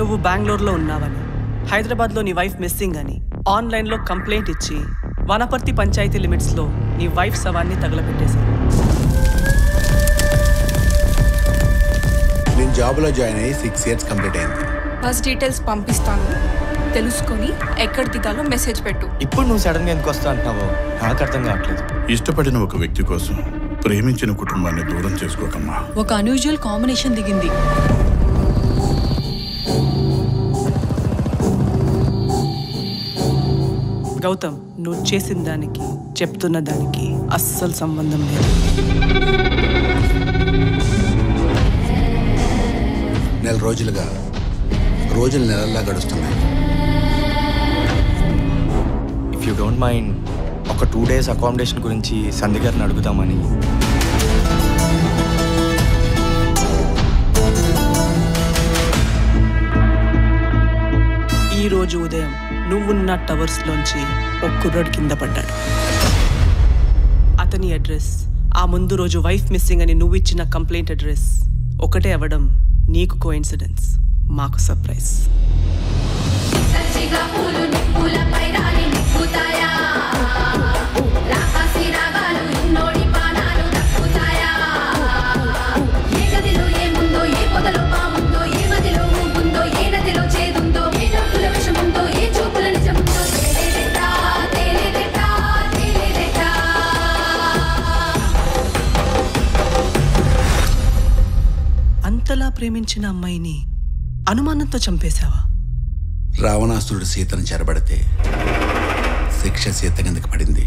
నువ్వు బెంగళూరులో ఉన్నావని హైదరాబాద్లో నీ వైఫ్ మిస్సింగ్ అని ఆన్లైన్లో కంప్లైంట్ ఇచ్చి వనపర్తి పంచాయతీ లిమిట్స్లో నీ వైఫ్ శవాన్ని తగలబెట్టేశావు నేను జాబ్లో జాయిన్ అయ్యి సిక్స్ ఇయర్స్ కంప్లీట్ అయింది. బస్ డీటెయిల్స్ పంపిస్తాను. తెలుసుకొని ఎక్కడ దిగాలో మెసేజ్ పెట్టు. ఇప్పుడు నువ్వు సడన్గా ఎందుకు వస్తా అంటున్నావో? నాకు అర్థం కావట్లేదు. ఇష్టపడిన ఒక వ్యక్తి కోసం ప్రేమించిన కుటుంబాన్ని దూరం చేసుకోకమ్మా. ఒక అన్యూజువల్ కాంబినేషన్ దిగింది. గౌతమ్ నువ్వు చేసిన దానికి చెప్తున్న దానికి అస్సలు సంబంధం లేదు. నెల రోజులుగా రోజులు నెలల్లా గడుస్తున్నాయి. ఇఫ్ యూ డోంట్ మైండ్ ఒక టూ డేస్ అకామిడేషన్ గురించి సంధి గారిని అడుగుదామని. ఈ రోజు ఉదయం నువ్వున్న టవర్స్లోంచి ఒక కుర్రాడు కింద పడ్డాడు. అతని అడ్రస్ ఆ ముందు రోజు వైఫ్ మిస్సింగ్ అని నువ్వు ఇచ్చిన కంప్లైంట్ అడ్రస్ ఒకటే అవ్వడం నీకు కోఇన్సిడెన్స్ మాకు సర్ప్రైజ్ అంతలా ప్రేమించిన అమ్మాయిని అనుమానంతో చంపేశావా? రావణాసురుడు సీతను చెరబడితే శిక్ష సీత కిందకి పడింది.